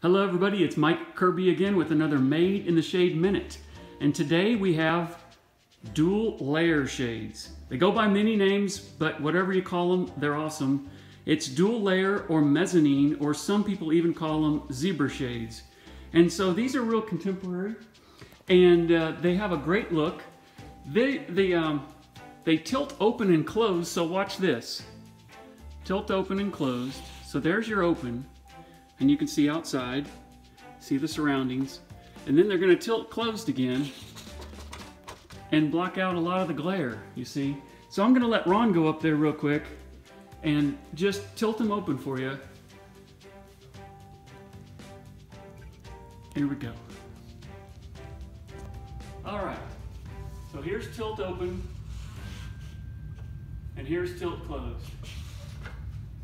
Hello everybody, it's Mike Kirby again with another Made in the Shade Minute. And today we have dual layer shades. They go by many names, but whatever you call them, they're awesome. It's dual layer or mezzanine, or some people even call them zebra shades. And so these are real contemporary, and uh, they have a great look. They, they, um, they tilt open and close, so watch this. Tilt open and closed. So there's your open, and you can see outside, see the surroundings. And then they're gonna tilt closed again and block out a lot of the glare, you see. So I'm gonna let Ron go up there real quick and just tilt them open for you. Here we go. All right, so here's tilt open and here's tilt closed.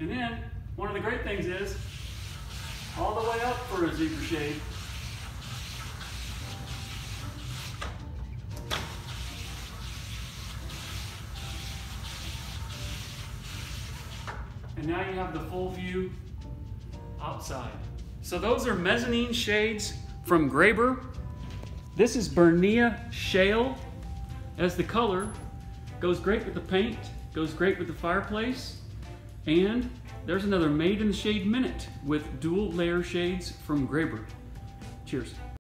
And then, one of the great things is, all the way up for a zebra shade. And now you have the full view outside. So those are mezzanine shades from Graber. This is Bernea Shale as the color. Goes great with the paint, goes great with the fireplace. And there's another Made in Shade Minute with dual layer shades from Graber. Cheers.